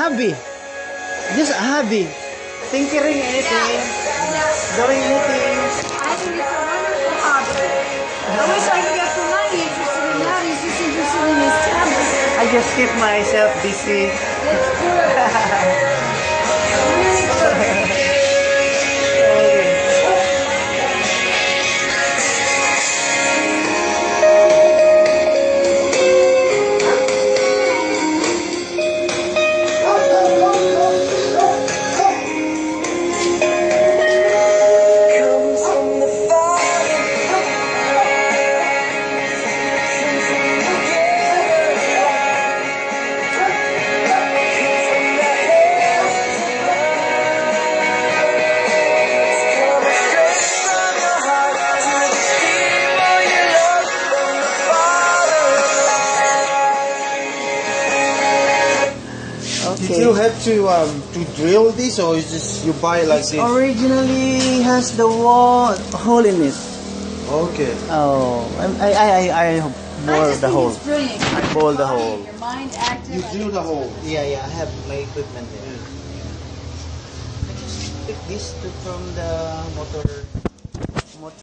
hobby. Just a hobby. Tinkering anything. Doing anything. I think it's a wonderful hobby. I wish I could get Fulani interested in that. He's just interested in his tablet. I just keep myself busy. It's good. Did you have to um, to drill this, or is just you buy like this? Originally has the wall hole in it. Okay. Oh, I I I, I I bore just the think hole. it's brilliant. I bore the hole. Your mind active. You drill the hole. Yeah, yeah, I have my equipment there. I just pick this to, from the motor